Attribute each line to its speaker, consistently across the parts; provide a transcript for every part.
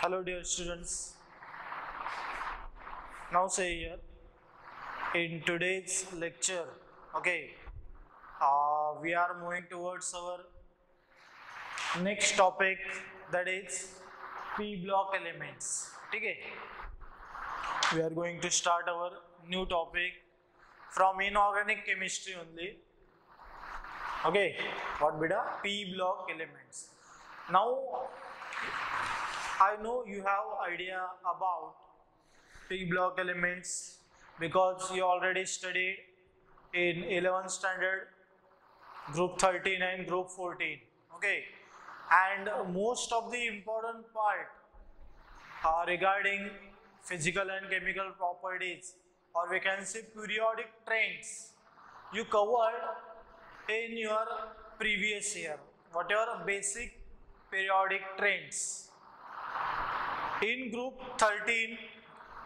Speaker 1: Hello, dear students. Now, say here in today's lecture, okay, uh, we are moving towards our next topic that is P block elements. Okay, we are going to start our new topic from inorganic chemistry only. Okay, what beta P block elements. Now, I know you have idea about P block elements because you already studied in 11th standard group 13 and group 14 okay? And most of the important part uh, regarding physical and chemical properties or we can say periodic trends you covered in your previous year whatever basic periodic trends in group 13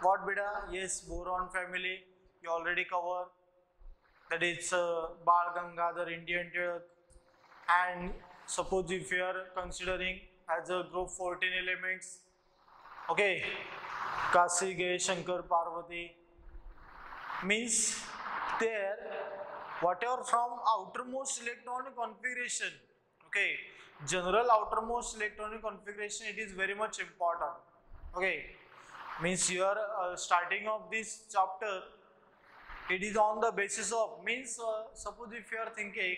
Speaker 1: what beta yes boron family you already cover. That is uh, Bal Gangadhar Indian Tilak and suppose if you are considering as a group 14 elements okay Kasi Gay Shankar Parvati means there whatever from outermost electronic configuration okay general outermost electronic configuration it is very much important. Okay means you are uh, starting of this chapter it is on the basis of means uh, suppose if you are thinking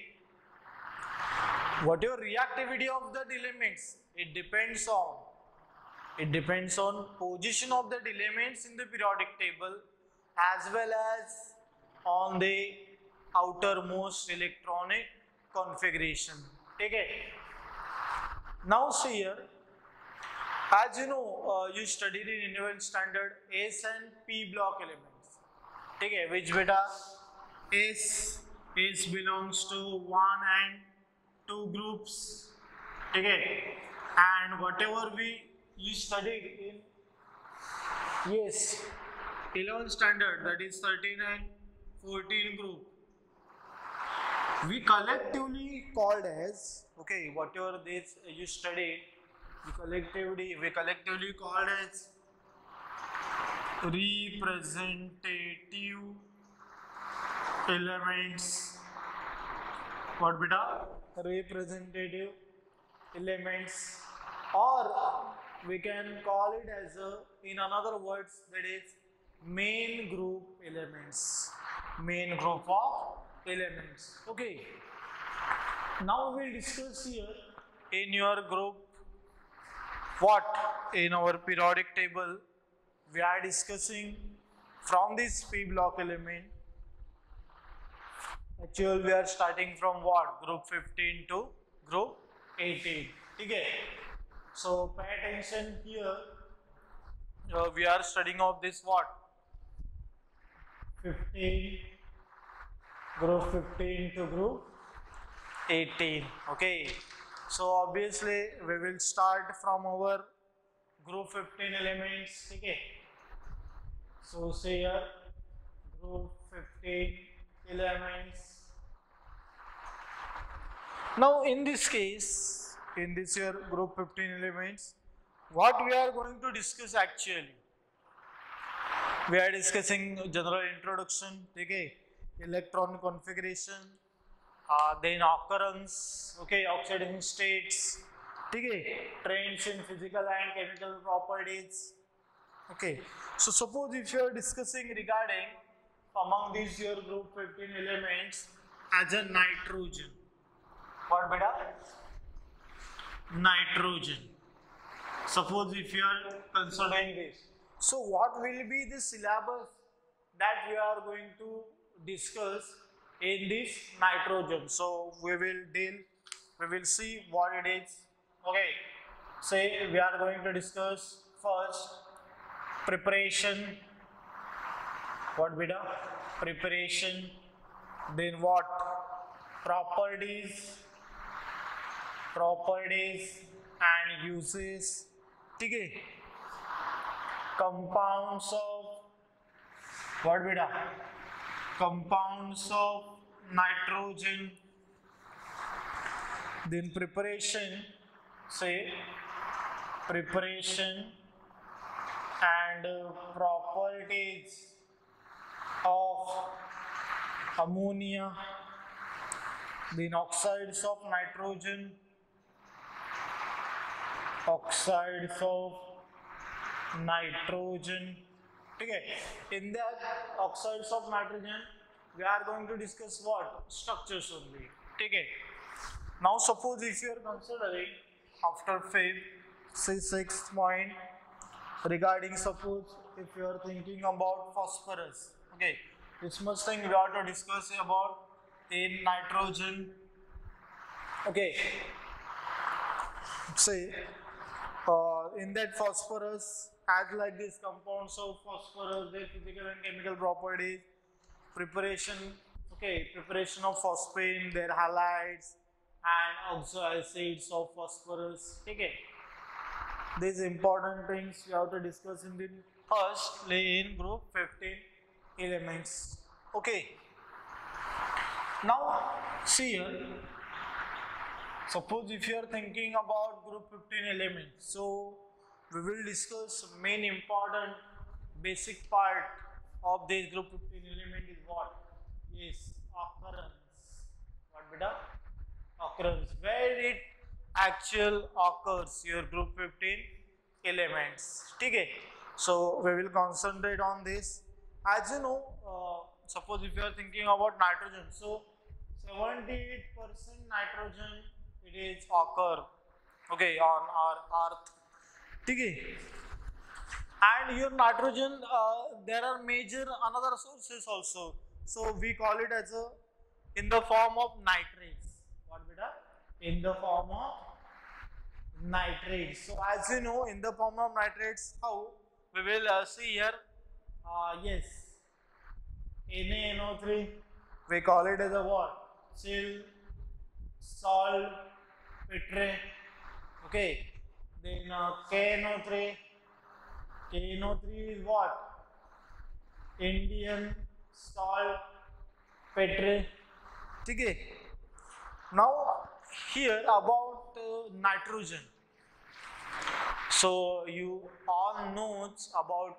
Speaker 1: whatever reactivity of the elements it depends on it depends on position of the elements in the periodic table as well as on the outermost electronic configuration ठीक है? Now see here as you know you study in individual standard S and P block elements ठीक है? Which बेटा S S belongs to one and two groups ठीक है? And whatever we you study in yes eleventh standard that is thirteen and fourteen group we collectively called as okay whatever this you studied we collectively we collectively called as representative elements. What beta? Representative elements. Or we can call it as a in another words that is main group elements. Main group of elements. Okay. Now we'll discuss here in your group what in our periodic table we are discussing. From this p block element actually we are starting from what? Group 15 to group 18 okay. So pay attention here. Uh, we are studying of this what? 15 group 15 to group 18 okay? So obviously we will start from our group 15 elements okay? So say here group 15 elements. Now in this case in this year group 15 elements what we are going to discuss actually? We are discussing general introduction okay electron configuration uh, then occurrence okay oxidation states okay trends in physical and chemical properties okay. So suppose if you are discussing regarding among these your group 15 elements as a nitrogen. What beta? Nitrogen. Suppose if you are considering this. So what will be the syllabus that we are going to discuss in this nitrogen. So we will deal we will see what it is. Okay. Say we are going to discuss first preparation. What beta preparation. Then what? Properties. Properties and uses. okay compounds of what beta compounds of nitrogen. Then preparation say preparation and properties of ammonia then oxides of nitrogen oxides of nitrogen okay in that oxides of nitrogen we are going to discuss what? Structures only. Okay. Now suppose if you are considering after fifth sixth point regarding suppose if you are thinking about phosphorus okay this much thing we have to discuss about in nitrogen. Okay. Say uh, in that phosphorus as like these compounds of phosphorus their physical and chemical properties preparation okay preparation of phosphine their halides and oxo acids of phosphorus okay. These important things we have to discuss in the first in group 15 elements okay. Now see here suppose if you are thinking about group 15 elements so we will discuss main important basic part of this group 15 element is what? Is occurrence. What beta? Occurrence. Where it actual occurs your group 15 elements. Okay? So we will concentrate on this. As you know uh, suppose if you are thinking about nitrogen so 78% nitrogen it is occur okay on our earth okay and your nitrogen uh, there are major another sources also so we call it as a in the form of nitrates what beta in the form of nitrates so as you know in the form of nitrates how we will uh, see here uh, yes NaNO3 we call it as a what chill salt pitre okay then uh, KNO3 KNO3 is what? Indian salt pitre okay now here about uh, nitrogen. So you all knows about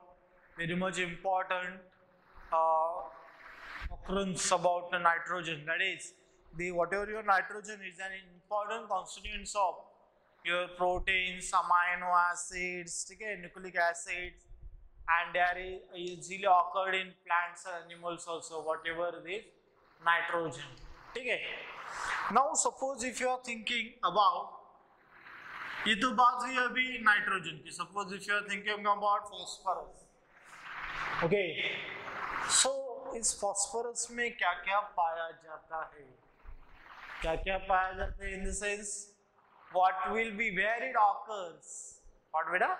Speaker 1: very much important uh, occurrence about the nitrogen. That is the whatever your nitrogen is an important constituent of your proteins amino acids okay, nucleic acids and they are easily occurred in plants and animals also whatever this nitrogen okay now suppose if you are thinking about ये तो बात हुई अभी nitrogen की suppose if you are thinking about phosphorus okay so इस phosphorus में क्या क्या पाया जाता है क्या क्या पाया जाता है in the sense what will be where it occurs. What Vedha?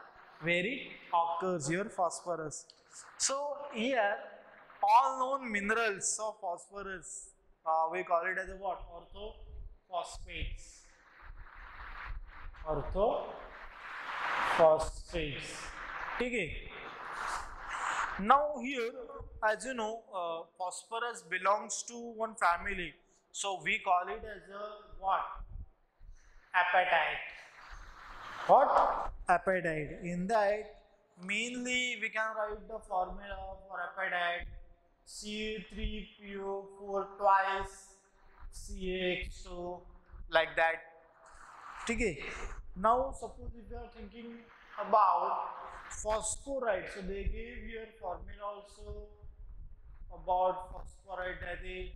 Speaker 1: Where it occurs, your phosphorus. So here all known minerals of phosphorus, uh, we call it as a what? Orthophosphates. Orthophosphates. Okay. Now here, as you know, uh, phosphorus belongs to one family. So we call it as a what? Apatite what? Apatite. in that mainly we can write the formula for apatite. C3PO4 twice. CH2 like that. Okay. Now suppose if you are thinking about phosphorite so they gave your formula also about phosphorite that is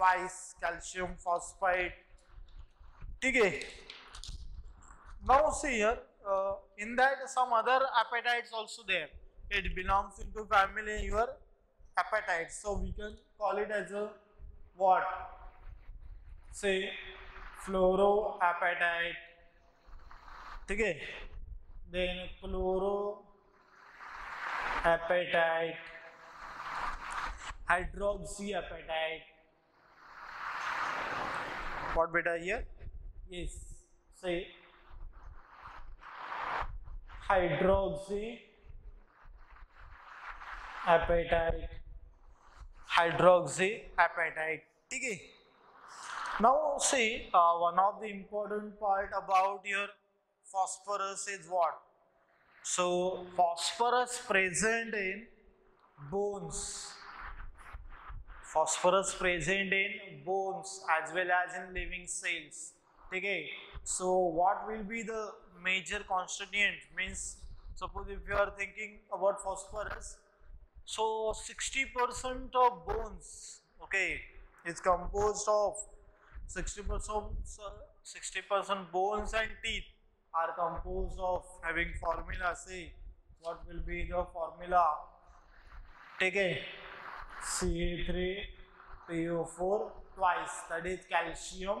Speaker 1: rice calcium phosphate. Okay. now see here uh, in that some other apatites also there it belongs into family your apatite. so we can call it as a what say fluoroapatite okay then chloroapatite hydroxyapatite what beta here. Is say. Hydroxy. Apatite hydroxy. Apatite okay. Now see uh, one of the important part about your phosphorus is what? So phosphorus present in bones. Phosphorus present in bones as well as in living cells. Okay. So what will be the major constituent? Means suppose if you are thinking about phosphorus, so 60% of bones, okay, is composed of 60% 60% bones and teeth are composed of having formula say what will be the formula take a Ca3PO4 twice. That is calcium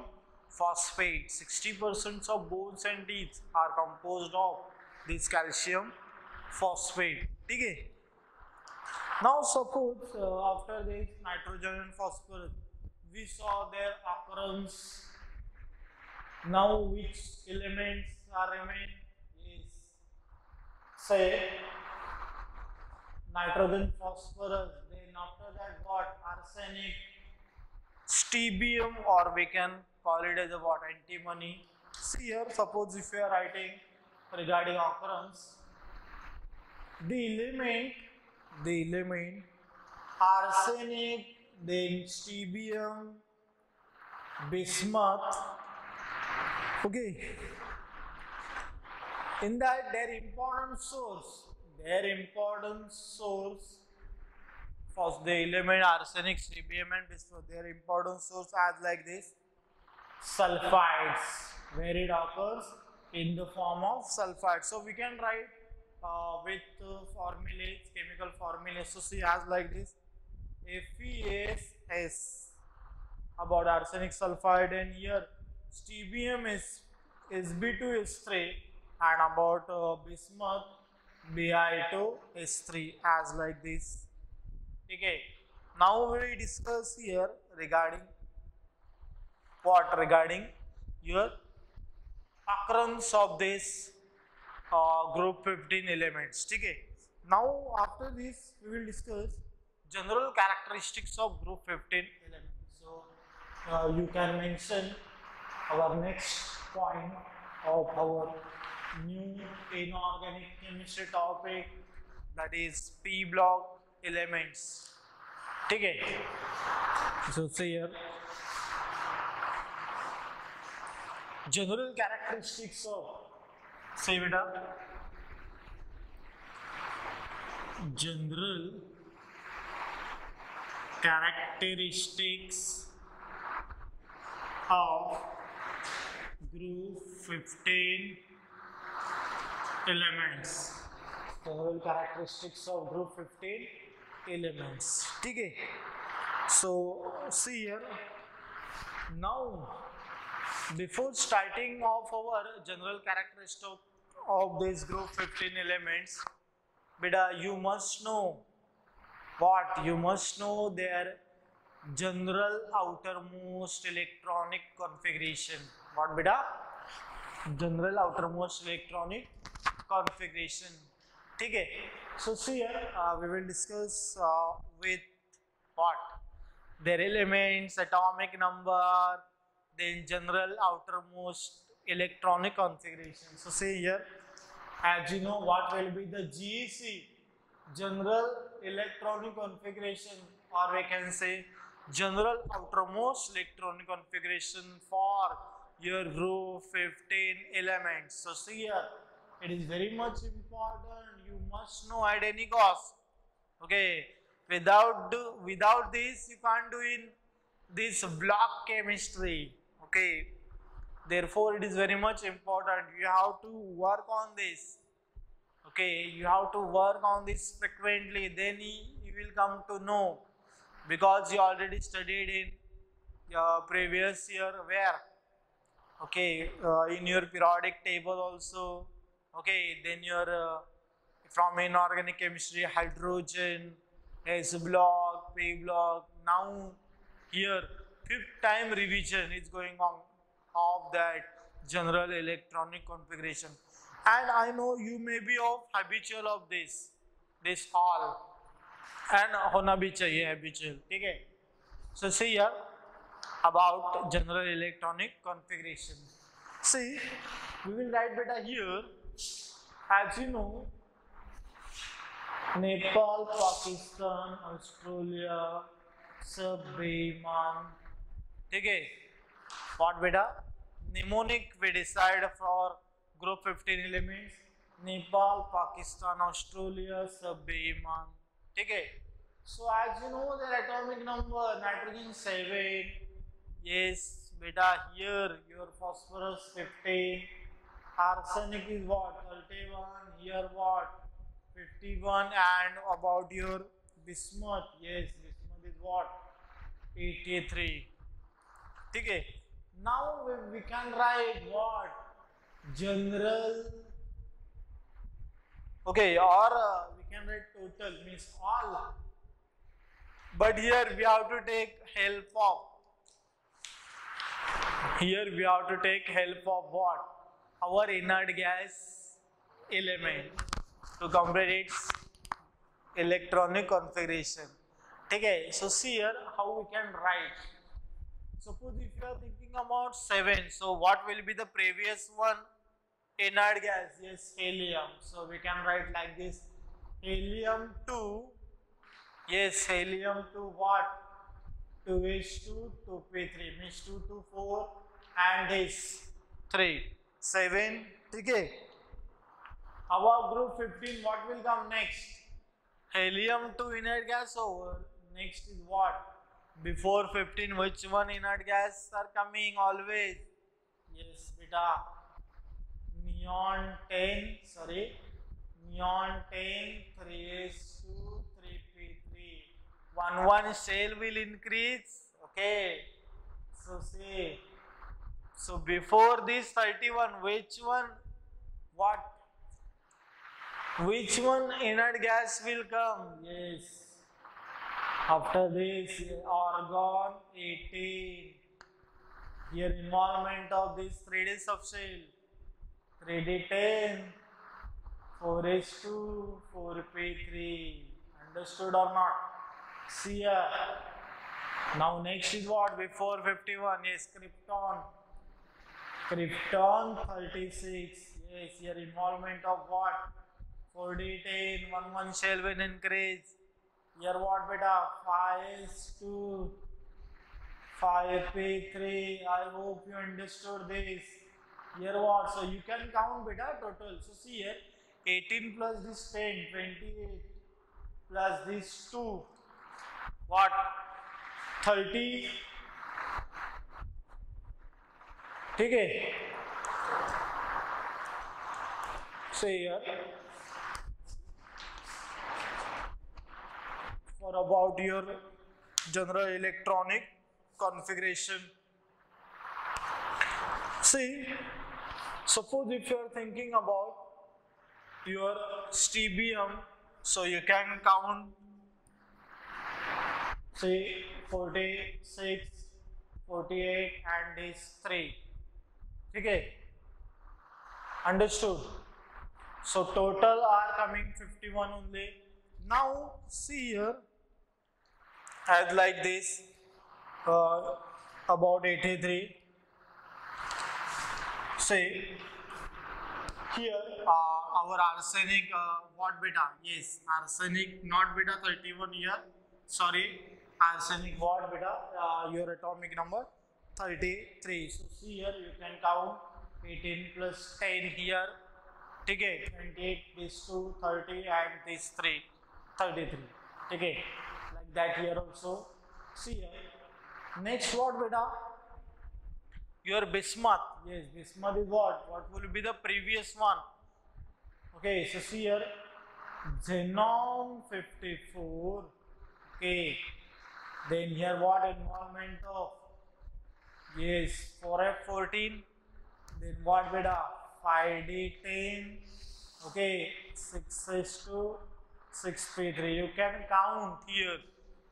Speaker 1: phosphate. 60% of bones and teeth are composed of this calcium phosphate. okay now suppose uh, after this nitrogen and phosphorus we saw their occurrence. Now which elements are remain? Say nitrogen, phosphorus, after that what? Arsenic, strontium or we can call it as a what? Antimony. See here suppose if you are writing regarding occurrence the element the element arsenic then strontium bismuth. Okay. In that their important source their important source for the element arsenic strontium and bismuth their important source as like this. Sulfides where it occurs in the form of sulfide so we can write uh, with uh, formulas chemical formulas. So see as like this. FeS about arsenic sulfide and here. Strontium is Sb2S3 and about uh, bismuth Bi2S3 as like this. Okay. Now we discuss here regarding what regarding your occurrence of this uh, group 15 elements. Okay. Now after this we will discuss general characteristics of group 15 elements. So uh, you can mention our next point of our new inorganic chemistry topic that is p block elements ठीक है so say here general characteristics of say beta general characteristics of group 15 elements general characteristics of group 15 elements ठीक है so see here now before starting of our general characteristics of this group 15 elements beta you must know what you must know their general outermost electronic configuration what beta general outermost electronic configuration Okay. So here uh, we will discuss uh, with what their elements, atomic number, then general outermost electronic configuration. So see here, as you know, what will be the GEC, general electronic configuration, or we can say general outermost electronic configuration for your row 15 elements. So see here, it is very much important must know at any cost. Okay? Without do, without this you can't do in this block chemistry. Okay? Therefore it is very much important. You have to work on this. Okay? You have to work on this frequently. Then you will come to know. Because you already studied in your previous year where? Okay? Uh, in your periodic table also. Okay? Then your uh, from inorganic chemistry hydrogen s block p block now here fifth time revision is going on of that general electronic configuration and i know you may be of habitual of this this all and hona bhi chahiye habitual ठीक है so see here about general electronic configuration See, we will write beta here. As you know, Nepal, Pakistan, Australia, सब बेईमान। ठीक है what बेटा mnemonic we decide for group 15 elements, Nepal, Pakistan, Australia, सब बेईमान। ठीक है? So as you know their atomic number nitrogen 7 yes बेटा here your phosphorus 15 arsenic is what? 31 here what? 51 and about your bismuth. Yes bismuth is what? 83 okay. Now we, we can write what? General. Okay or uh, we can write total means all. But here we have to take help of. Here we have to take help of what? Our inert gas element to complete its electronic configuration. Okay so see here how we can write. Suppose if you are thinking about 7 so what will be the previous one? Inert gas yes helium. So we can write like this. Helium 2 yes helium 2 what? 2s2 2p3 means 2 to 4 and this 3 7 okay above group 15 what will come next? Helium 2 inert gas over. Next is what? Before 15 which one inert gas are coming always? Yes beta. Neon 10 sorry. Neon 10 3s2 3p3 one one shell will increase okay? So see so before this 31 which one? What which one inert gas will come? Yes. After this argon 18 here involvement of this 3d subshell 3d 10 4s2 4p3 understood or not? See here now next is what? Before 51 yes krypton. Krypton 36 yes here involvement of what four D ten one one shell when increase year what बेटा five two five P three I hope you understood this year what so you can count बेटा total so see year eighteen plus this ten twenty eight plus this two what thirty ठीक है? सही यार for about your general electronic configuration? See suppose if you are thinking about your stibium so you can count say 46 48 and this 3 okay? Understood? So total are coming 51 only. Now see here as like this uh, about 83 say here uh, our arsenic uh, what beta yes arsenic not beta 31 here sorry arsenic what beta uh, your atomic number 33 so see here you can count 18 plus 10 here ठीक है 28 this 2 30 and this 3 33 ठीक है like that here also. See here next what beta. Your bismuth. Yes bismuth is what? What will be the previous one? Okay so see here. Xenon 54 okay. Then here what? Involvement of? Yes 4f14 then what beta? 5d10 okay 6s2 6p3 you can count here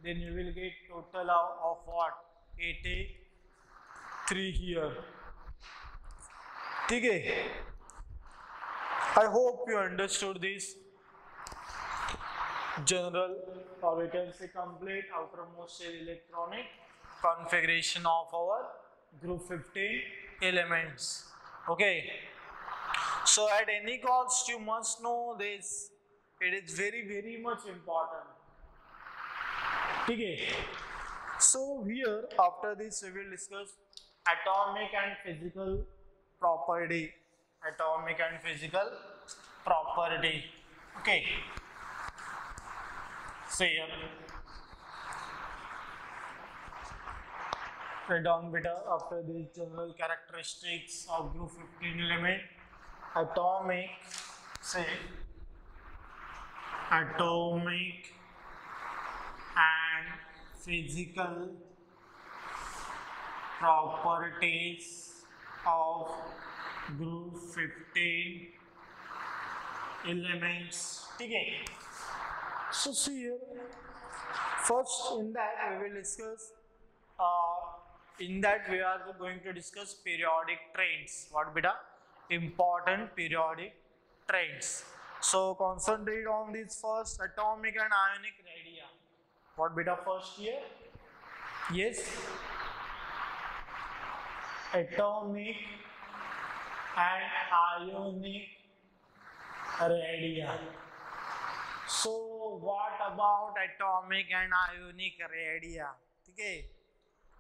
Speaker 1: then you will get total of, of what 83 here ठीक है I hope you understood this general or we can say complete outermost shell electronic configuration of our group 15 elements Okay. So at any cost, you must know this. It is very, very much important. Okay. So here, after this, we will discuss atomic and physical property. Atomic and physical property. Okay. See here. Write down beta after the general characteristics of group 15 element. Atomic, say, atomic and physical properties of group 15 elements. Okay. So see here. First, in that we will discuss. Uh, in that we are going to discuss periodic trends What beta? Important periodic trends So concentrate on this first atomic and ionic radii. What beta first here? Yes. Atomic and ionic radii. So what about atomic and ionic radii? Okay.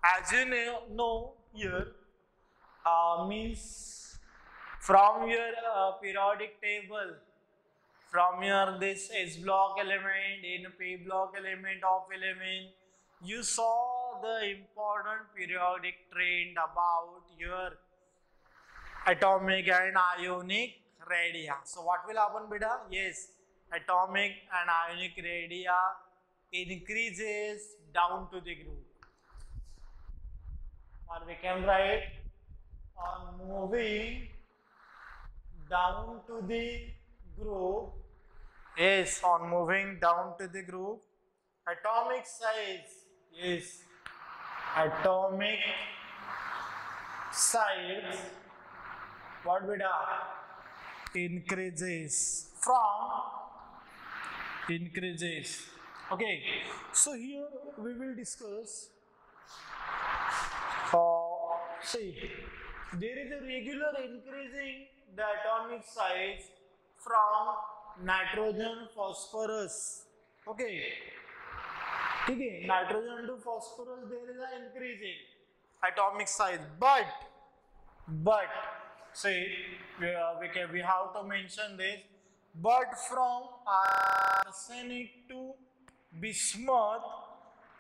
Speaker 1: As you know, know here uh, means from your uh, periodic table from your this S block element in P block element of element you saw the important periodic trend about your atomic and ionic radii. So what will happen beta? Yes, atomic and ionic radii increases down to the group. Or we can write on moving down to the group. Yes, on moving down to the group. Atomic size is atomic size. What we beta? Increases from increases. Okay, so here we will discuss. Uh, see, there is a regular increasing the atomic size from nitrogen phosphorus. Okay, okay, nitrogen to phosphorus there is an increasing atomic size, but but say we, uh, we have to mention this. But from arsenic to bismuth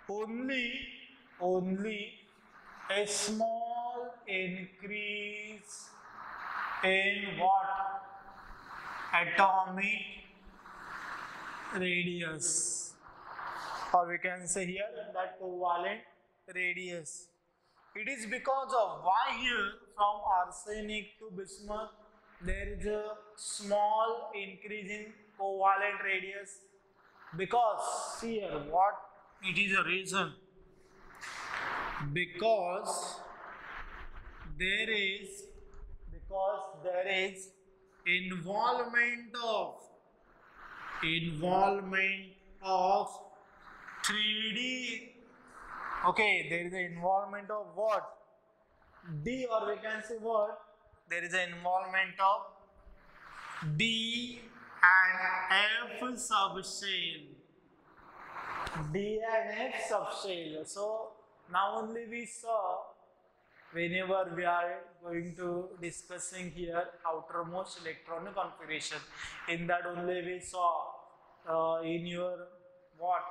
Speaker 1: only only a small increase in what atomic radius or we can say here that covalent radius. It is because of why here from arsenic to bismuth there is a small increase in covalent radius. Because here what it is a reason. Because there is because there is involvement of involvement of 3d okay there is an involvement of what? D or we can say what? There is an involvement of d and f subshell. D and f subshell. So now only we saw whenever we are going to discussing here outermost electronic configuration in that only we saw uh, in your what?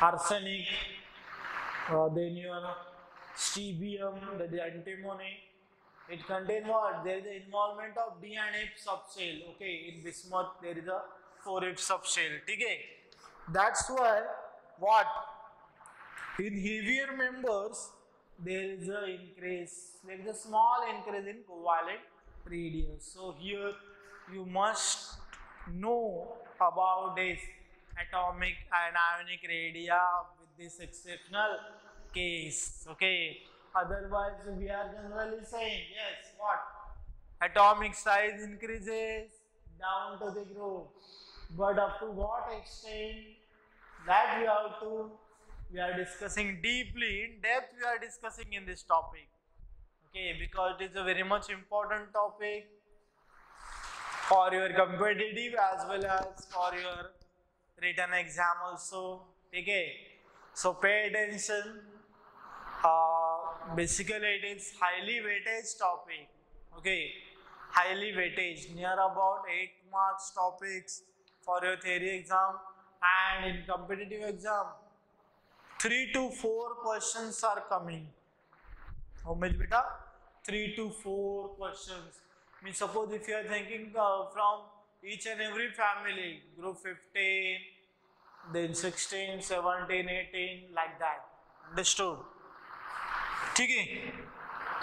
Speaker 1: Arsenic uh, then your strontium the antimony. It contain what? There is the involvement of d and f subshell okay? In bismuth there is a 4f subshell okay that's why what? In heavier members there is a increase there is a small increase in covalent radius. So here you must know about this atomic and ionic radii with this exceptional case okay? Otherwise we are generally saying yes what? Atomic size increases down to the group but up to what extent? That we have to we are discussing deeply in depth we are discussing in this topic Okay, because it is a very much important topic for your competitive as well as for your written exam also. Okay, so pay attention. Uh, basically, it is highly weightage topic. Okay, highly weightage, near about 8 marks topics for your theory exam and in competitive exam 3 to 4 questions are coming. How much beta? 3 to 4 questions. Means suppose if you are thinking uh, from each and every family, group 15, then 16, 17, 18, like that. Understood? Okay.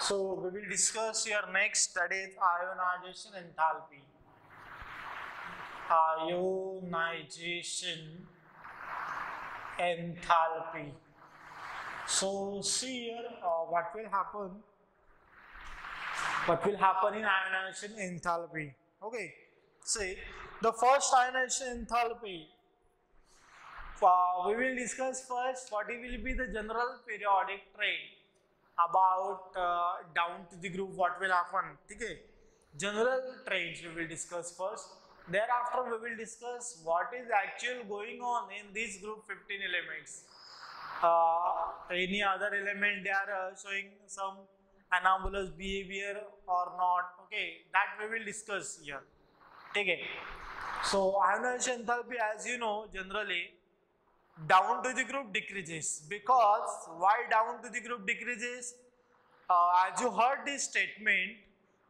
Speaker 1: So we will discuss your next that is ionization enthalpy. Ionization enthalpy. So see here uh, what will happen. What will happen in ionization enthalpy? Okay. See the first ionization enthalpy. Uh, we will discuss first what will be the general periodic trend about uh, down to the group what will happen okay general trends we will discuss first thereafter we will discuss what is actually going on in this group 15 elements. Uh, any other element they are uh, showing some anomalous behavior or not? Okay that we will discuss here. Okay. So ionization enthalpy as you know generally down to the group decreases. Because why down to the group decreases? Uh, as you heard this statement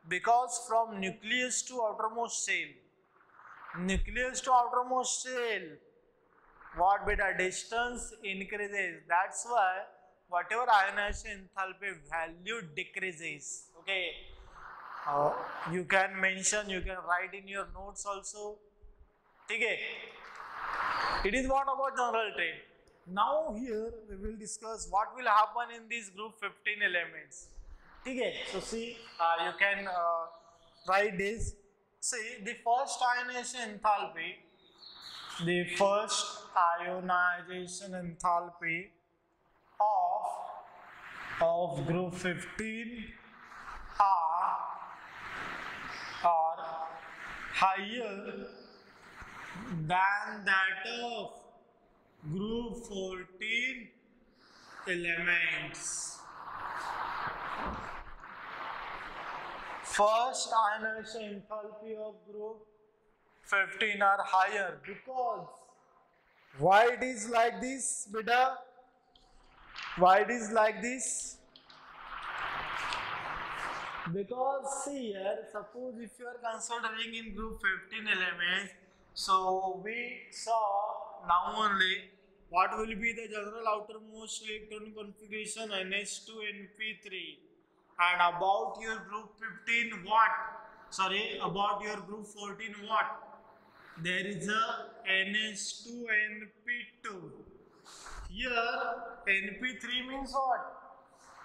Speaker 1: because from nucleus to outermost cell nucleus to outermost cell what beta distance increases that's why whatever ionization enthalpy value decreases okay uh, you can mention you can write in your notes also okay it is what about general trend. Now here we will discuss what will happen in this group 15 elements. Okay, so see uh, you can uh, write this. See the first ionization enthalpy, the first ionization enthalpy of of group 15 are, are higher than that of group 14 elements. First ionization enthalpy of group 15 are higher because why it is like this beta? Why it is like this? Because see here, suppose if you are considering in group 15 elements, so we saw now only what will be the general outermost electron configuration NH2NP3 and about your group 15 what? Sorry, about your group 14 what? There is a NH2NP2. Here NP3 means what?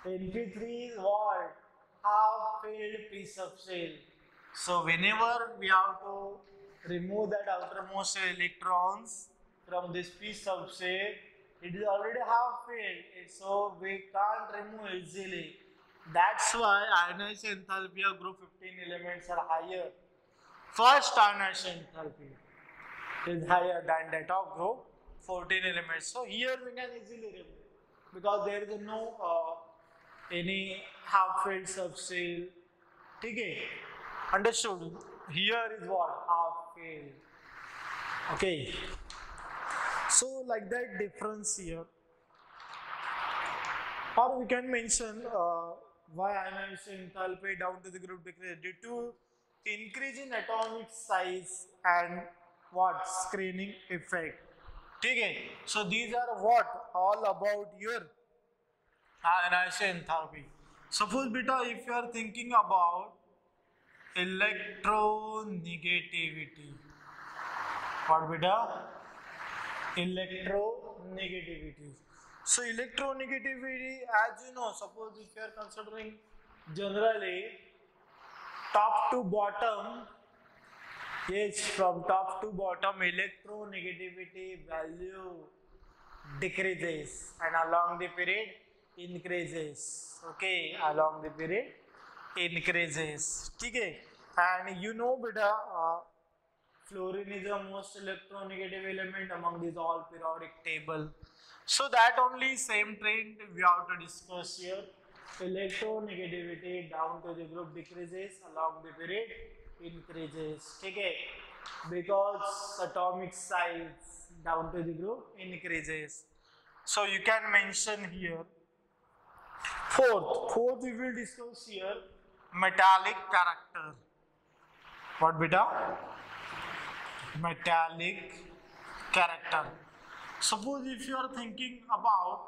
Speaker 1: NP3 is what? Half filled of subshell. So whenever we have to remove that outermost electrons from this piece of subshell, it is already half filled, so we can't remove easily. That's why ionization enthalpy of group 15 elements are higher. First ionization enthalpy is higher than that of group 14 elements. So here we can easily remove because there is no uh, any half filled subshell. Okay, understood? Here is what half filled. Okay. So like that difference here. Or we can mention uh, why I mentioned enthalpy down to the group decrease due to increase in atomic size and what screening effect. Okay, so these are what all about your uh, ionization enthalpy. Suppose beta if you are thinking about electronegativity. What beta? Electronegativity. So electronegativity, as you know, suppose if you are considering generally top to bottom, yes, from top to bottom, electronegativity value decreases and along the period increases. Okay, along the period increases है and you know beta uh, Fluorine is the most electronegative element among these all periodic table. So that only same trend we have to discuss here. Electronegativity down to the group decreases along the period increases. Okay. Because atomic size down to the group increases. So you can mention here. Fourth, fourth we will discuss here metallic character. What beta? Metallic character. Suppose if you are thinking about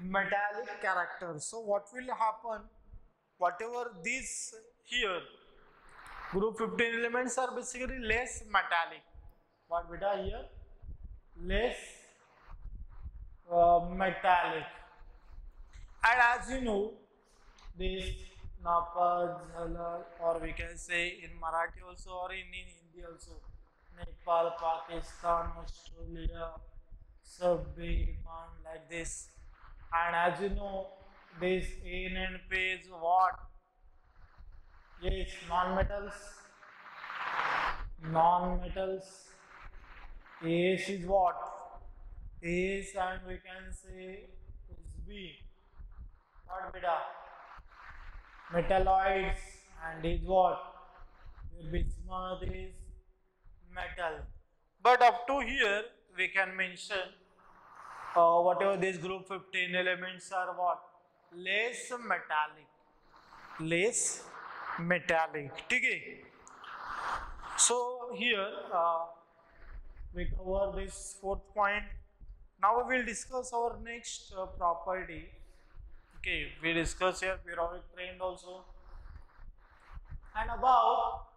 Speaker 1: metallic character so what will happen? Whatever these here group 15 elements are basically less metallic. What beta here? Less uh, metallic. And as you know this Jhalar, or we can say in Marathi also or in, in Hindi also Nepal, Pakistan, Australia, Subway, Iman, like this. And as you know this N and P is what? Yes non-metals. Non-metals. AS is what? AS and we can say is B. What beta? Metalloids. And is what? Bismuth is metal. But up to here, we can mention uh, whatever this group 15 elements are what? Less metallic. Less metallic. Okay. So here uh, we cover this fourth point. Now we will discuss our next uh, property. Okay, we discuss here periodic trend also and about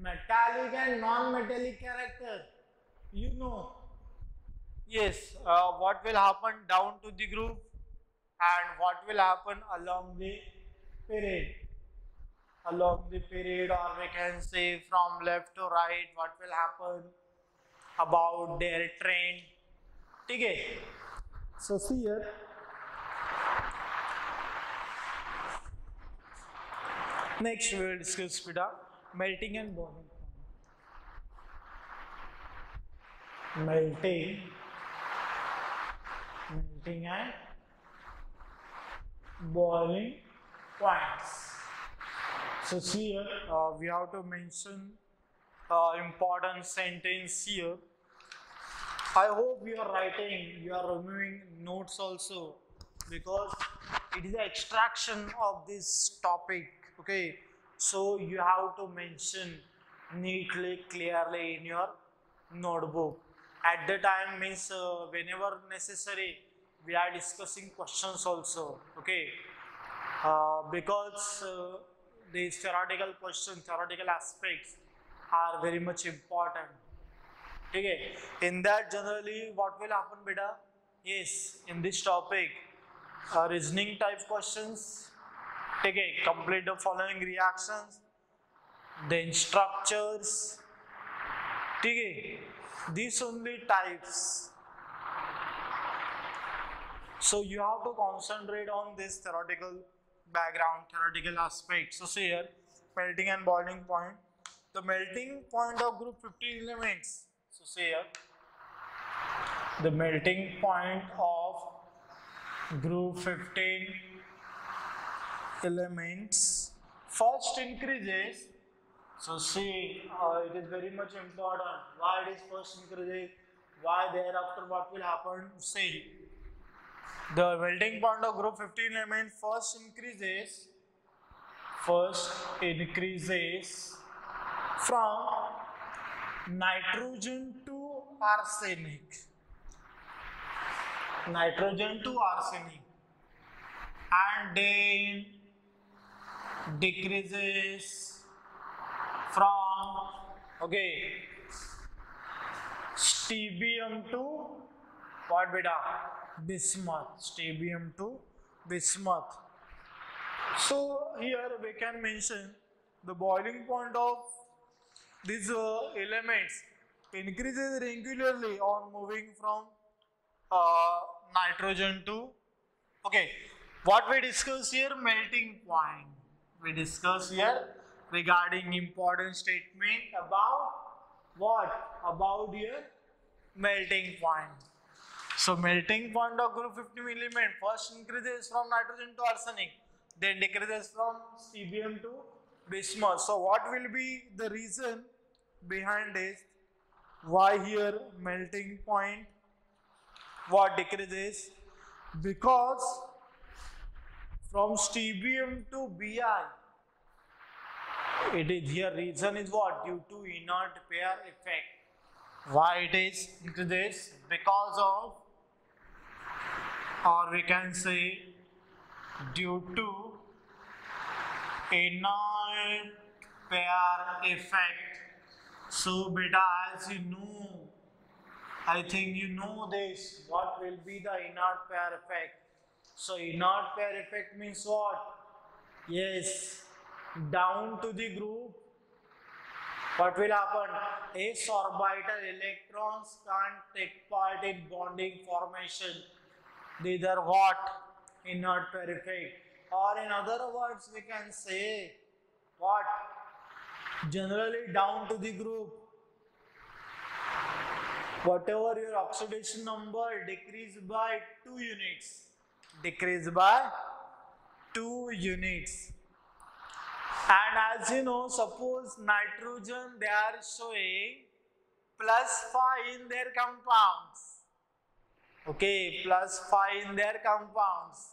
Speaker 1: metallic and non-metallic character. You know. Yes uh, what will happen down to the group and what will happen along the period along the period or we can say from left to right what will happen about their trend okay. So see here. Next we will discuss beta melting and boiling point melting. Melting and boiling points. So here uh, we have to mention uh, important sentence here. I hope you are writing you are removing notes also because it is the extraction of this topic okay so you have to mention neatly clearly in your notebook. At the time means uh, whenever necessary we are discussing questions also okay? Uh, because uh, these theoretical questions theoretical aspects are very much important. Okay? In that generally what will happen beta? Yes in this topic uh, reasoning type questions okay complete the following reactions then structures okay these only types. So you have to concentrate on this theoretical background theoretical aspect. So see here melting and boiling point. The melting point of group 15 elements. So see here the melting point of group 15 elements. First increases. So see uh, it is very much important why it is first increases why thereafter what will happen. See the melting point of group 15 element first increases first increases from nitrogen to arsenic. Nitrogen to arsenic. And then decreases from okay stibium to what beta? Bismuth. Stibium to bismuth. So here we can mention the boiling point of these uh, elements increases regularly on moving from uh, nitrogen to okay what we discuss here melting point we discuss here regarding important statement about what? About your melting point. So melting point of group 50 element first increases from nitrogen to arsenic then decreases from stibium to bismuth. So what will be the reason behind this? Why here melting point what decreases because from stibium to bi it is here. Reason is what? Due to inert pair effect. Why it is? This? Because of or we can say due to inert pair effect. So beta as you know I think you know this. What will be the inert pair effect so inert pair effect means what yes down to the group, what will happen? S orbital electrons can't take part in bonding formation. Are what? Inert pair effect. Or in other words, we can say what? Generally down to the group. Whatever your oxidation number decrease by 2 units. Decrease by 2 units and as you know, suppose nitrogen they are showing plus 5 in their compounds. Okay, plus 5 in their compounds.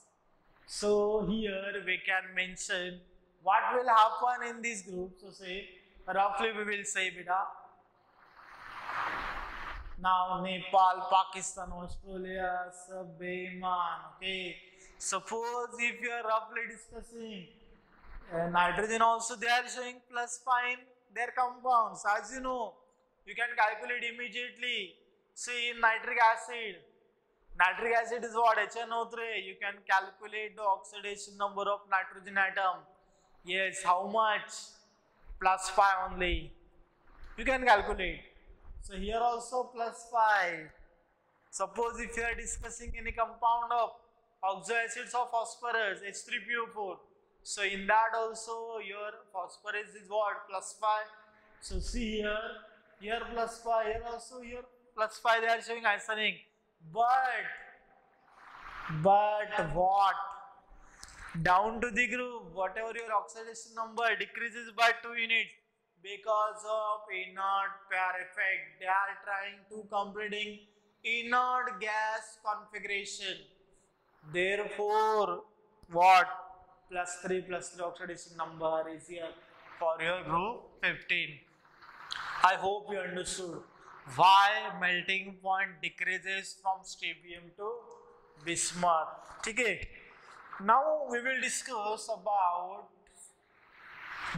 Speaker 1: So here we can mention what will happen in this group. So say roughly we will say beta. Now Nepal, Pakistan, Australia, Subayman. Okay. Suppose if you are roughly discussing and nitrogen also they are showing plus 5 their compounds. As you know, you can calculate immediately. See in nitric acid, nitric acid is what HNO3. You can calculate the oxidation number of nitrogen atom. Yes, how much? Plus 5 only. You can calculate. So here also plus 5. Suppose if you are discussing any compound of oxoacids of phosphorus, H3PO4 so in that also your phosphorus is what? Plus 5. So see here, here plus 5, here also here plus 5 they are showing arsenic. But, but what? Down to the group, whatever your oxidation number decreases by 2 units because of inert pair effect. They are trying to completing inert gas configuration. Therefore, what? plus 3 plus 3 oxidation number is here for your group 15. I hope you understood why melting point decreases from stibium to bismuth. Okay. Now we will discuss about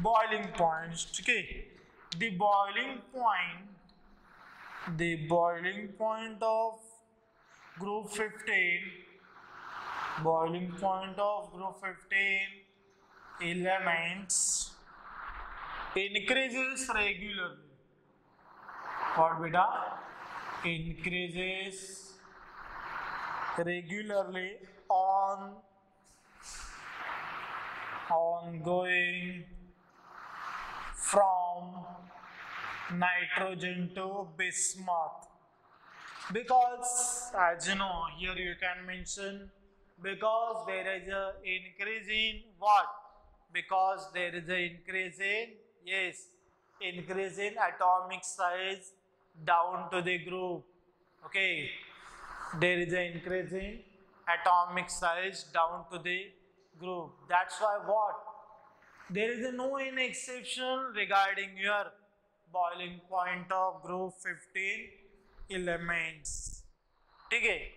Speaker 1: boiling points. Okay. The boiling point, the boiling point of group 15 boiling point of group 15 elements increases regularly. What beta? Increases regularly on ongoing from nitrogen to bismuth because as you know here you can mention because there is a increase in what? Because there is a increase in, yes, increase in atomic size down to the group. Okay, there is an increase in atomic size down to the group. That's why what? There is no in exception regarding your boiling point of group 15 elements. Okay.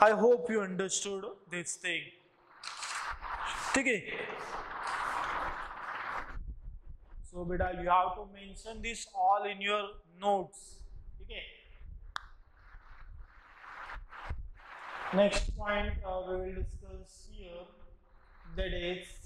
Speaker 1: I hope you understood this thing. Okay. So, beta, you have to mention this all in your notes. Okay. Next point uh, we will discuss here that is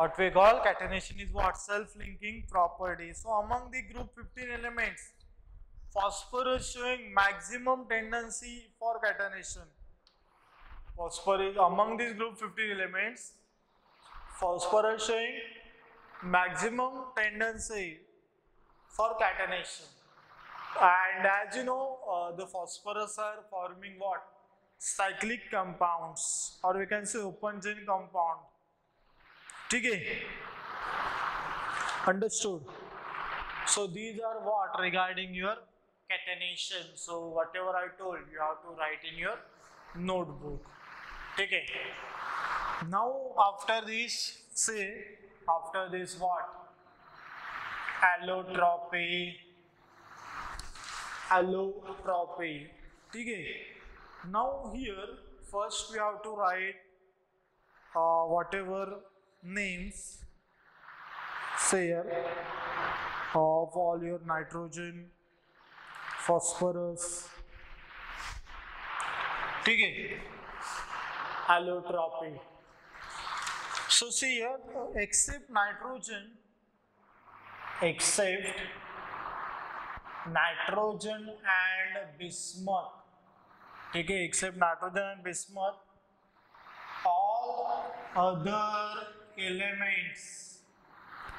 Speaker 1: What we call catenation is what? Self-linking property. So among the group 15 elements, phosphorus showing maximum tendency for catenation. Phosphorus among these group 15 elements, phosphorus showing maximum tendency for catenation. And as you know, uh, the phosphorus are forming what? Cyclic compounds or we can say open chain compound. Okay? Understood? So these are what regarding your catenation. So whatever I told you have to write in your notebook. Okay? Now after this, say after this what? Allotropy. Allotropy. Okay? Now here first we have to write uh, whatever names. Sayer of all your nitrogen phosphorus. ठीक है. Allotropy so see here except nitrogen except nitrogen and bismuth ठीक है except nitrogen and bismuth all other elements,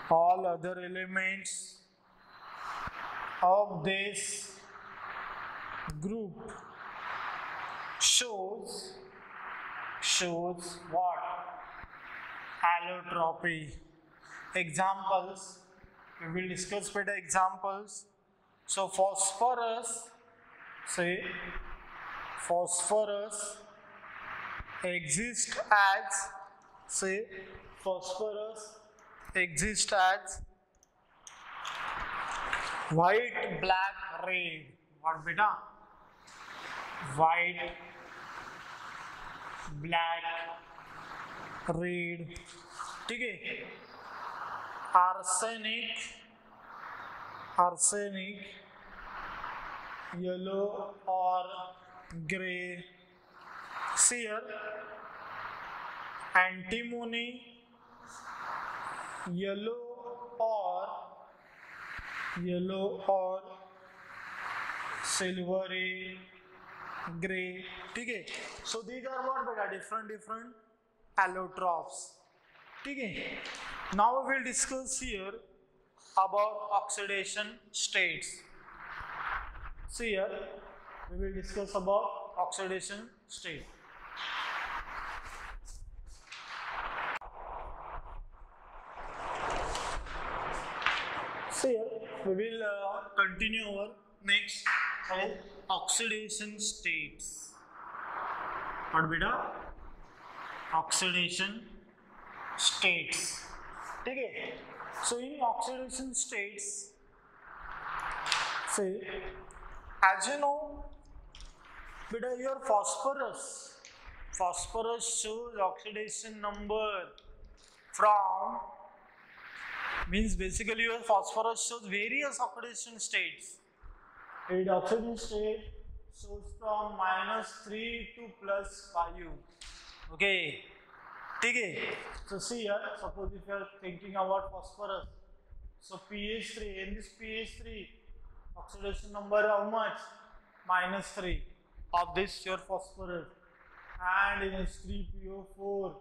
Speaker 1: all other elements of this group shows shows what? Allotropy. Examples we will discuss better examples. So phosphorus say phosphorus exists as say phosphorus exists as white, black, red. What beta? White, black red ठीक है arsenic arsenic yellow और grey see here antimony yellow और yellow और silver a, grey, ठीक है? So these are what बेटा? Different different allotropes ठीक है? Now will discuss here about oxidation states see here we will discuss about oxidation state we will uh, continue our next our oxidation states. What beta? Oxidation states. Okay. So in oxidation states, see, as you know, beta your phosphorus. Phosphorus shows oxidation number from means basically your phosphorus shows various oxidation states. It oxidation state shows from minus 3 to plus 5. Okay. Okay. So see here, suppose if you are thinking about phosphorus. So pH3, in this pH3, oxidation number how much? Minus 3 of this your phosphorus. And in this three PO four,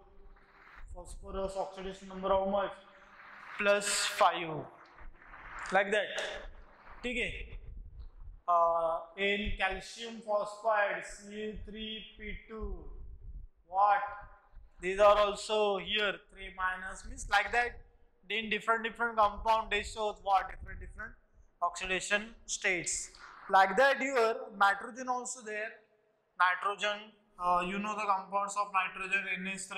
Speaker 1: phosphorus oxidation number how much? plus 5 like that ठीक है uh, in calcium phosphide C3P2 what these are also here 3 minus means like that in different different compound they shows what different different oxidation states like that here nitrogen also there nitrogen uh, you know the compounds of nitrogen NH3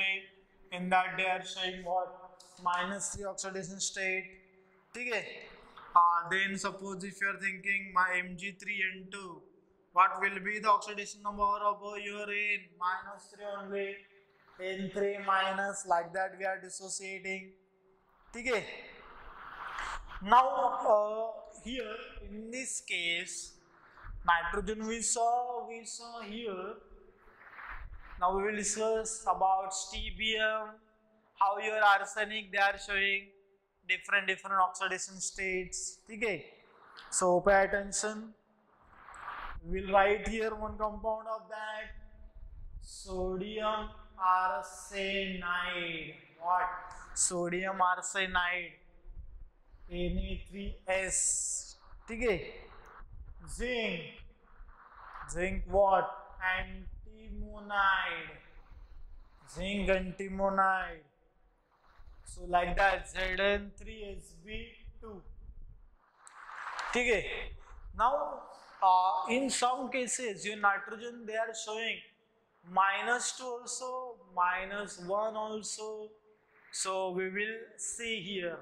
Speaker 1: in that they are showing what minus 3 oxidation state okay? uh, then suppose if you are thinking my mg3n2 what will be the oxidation number of urine minus 3 only. N3 minus like that we are dissociating. okay? now uh, here in this case nitrogen we saw we saw here. Now we will discuss about stibium how your arsenic they are showing different different oxidation states ठीक है? So pay attention we'll write here one compound of that. Sodium arsenide. What? Sodium arsenide. Na3S ठीक है? Zinc zinc what antimonide zinc antimonide So like that Zn3 is V2. Okay. Now uh, in some cases your nitrogen they are showing minus 2 also, minus 1 also. So we will see here.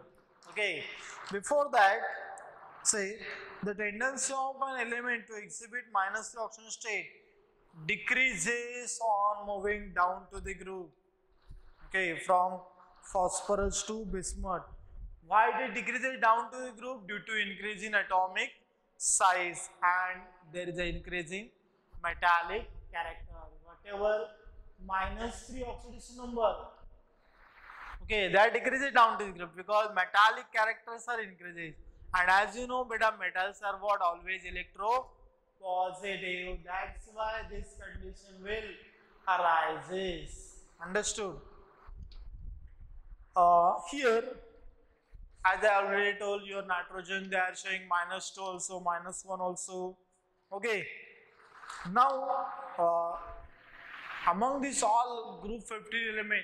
Speaker 1: Okay. Before that say the tendency of an element to exhibit minus 3 oxygen state decreases on moving down to the group okay from phosphorus to bismuth. Why it decreases down to the group? Due to increase in atomic size and there is an increase in metallic character. Whatever minus 3 oxidation number Okay, that decreases down to the group because metallic characters are increases. And as you know, beta metals are what always electro positive. That's why this condition will arises. Understood? Uh, here, as I already told your nitrogen, they are showing minus 2 also, minus 1 also. Okay. Now, uh, among these all group 15 element,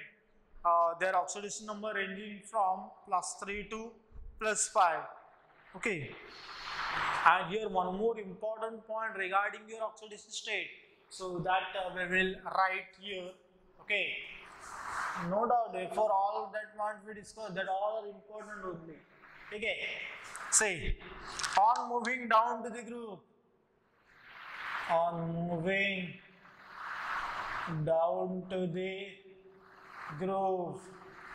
Speaker 1: uh, their oxidation number ranging from plus 3 to plus 5 okay. And here one more important point regarding your oxidation state. So that uh, we will write here. Okay no doubt eh, for all that points we discussed that all are important only okay say on moving down to the group on moving down to the groove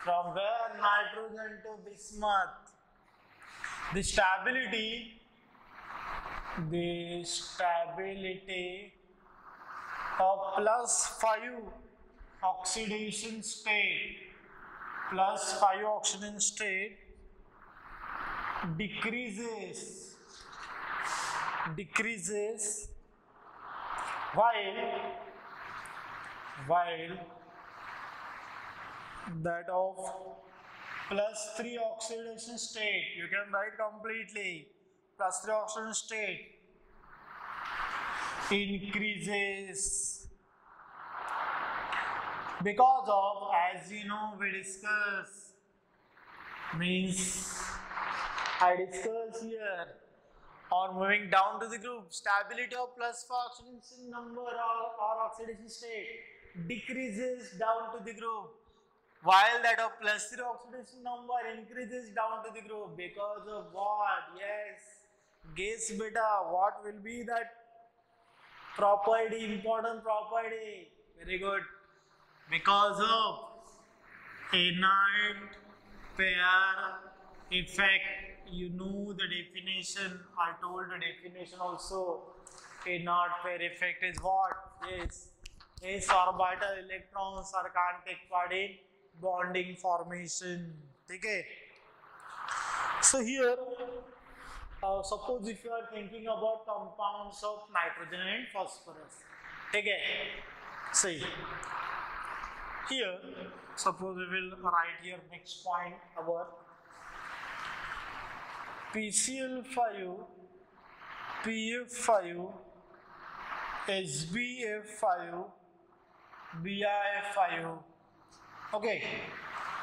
Speaker 1: from where nitrogen to bismuth. The stability, the stability of plus 5 oxidation state, plus 5 oxidation state decreases, decreases while, while that of plus 3 oxidation state you can write completely plus 3 oxidation state increases because of as you know we discuss means I discuss here or moving down to the group stability of plus 4 oxidation number or, or oxidation state decreases down to the group while that of plus 3 oxidation number increases down to the group because of what? Yes, guess beta, what will be that property, important property? Very good. Because of inert pair effect, you know the definition, I told the definition also. Inert pair effect is what? Is Yes, s orbital electrons are can't take part in bonding formation. Okay. So here uh, suppose if you are thinking about compounds of nitrogen and phosphorus. Okay. See here suppose we will write here next point our PCl5 PF5 SBF5 BI5 Okay,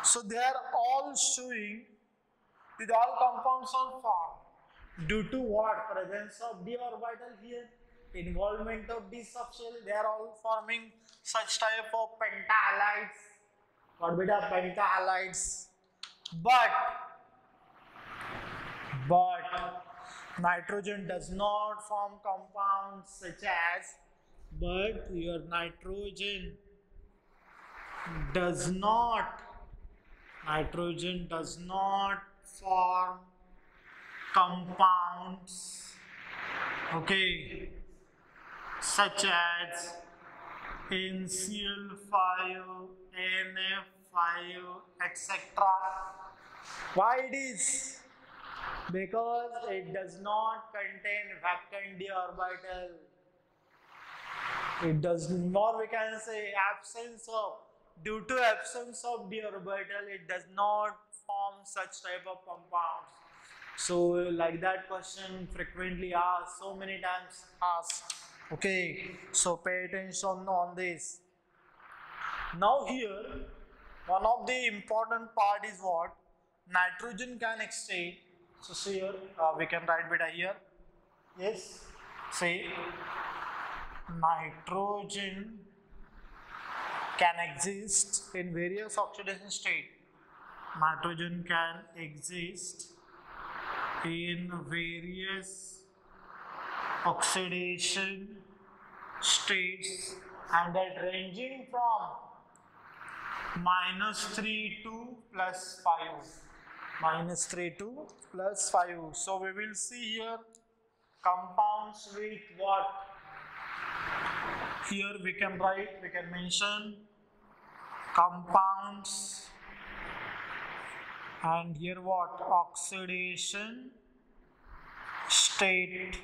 Speaker 1: so they are all showing with all compounds are formed due to what? Presence of d orbital here, involvement of d subshell, they are all forming such type of pentahalides. What beta pentahalides? But, but nitrogen does not form compounds such as, but your nitrogen does not nitrogen does not form compounds okay such as NCl5 NF5 etc why it is? Because it does not contain vacant d orbital. It does not we can say absence of due to absence of d orbital it does not form such type of compounds. So like that question frequently asked so many times asked okay so pay attention on this. Now here one of the important part is what? Nitrogen can exchange. So see here uh, we can write beta here. Yes. Say nitrogen can exist in various oxidation state. Nitrogen can exist in various oxidation states and that ranging from minus 3 to plus 5 minus 3 to plus 5 so we will see here compounds with what? Here we can write we can mention compounds and here what? Oxidation state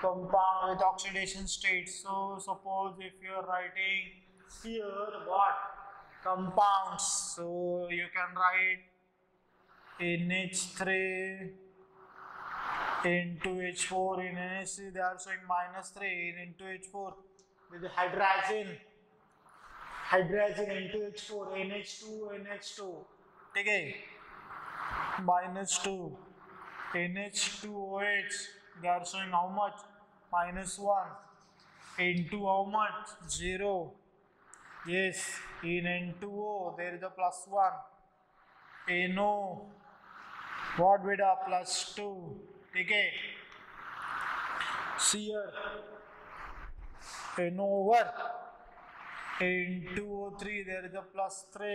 Speaker 1: compound with oxidation state. So suppose if you are writing here what? Compounds, so you can write NH3 N2H4 in NH3 they are showing minus 3 N2H4 with the hydrazine hydrazine N2H4 NH2 NH2 ठीक है minus 2 NH2OH they are showing how much minus 1 into how much 0 yes in n2o there is a plus 1 no what with a plus 2 okay see here N over N two O three there is a plus three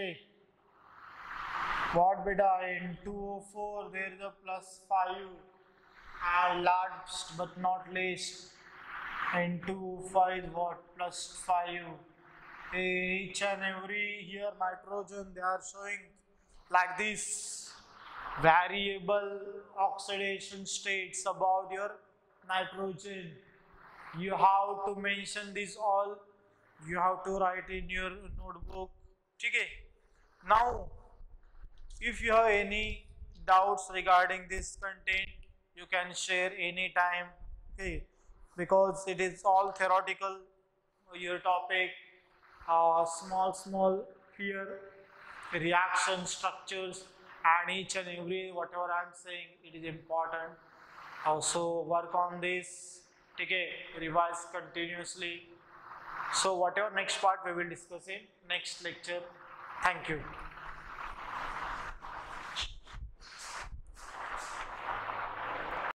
Speaker 1: what बेटा N two O four there is a plus and last but not least N2O5 what plus 5 eh, each and every here nitrogen they are showing like this variable oxidation states about your nitrogen. You have to mention this all. You have to write in your notebook. Okay. Now if you have any doubts regarding this content you can share anytime okay? Because it is all theoretical your topic uh, small small here reaction structures and each and every whatever i'm saying it is important. Also work on this okay? Revise continuously. So whatever next part we will discuss in next lecture. Thank you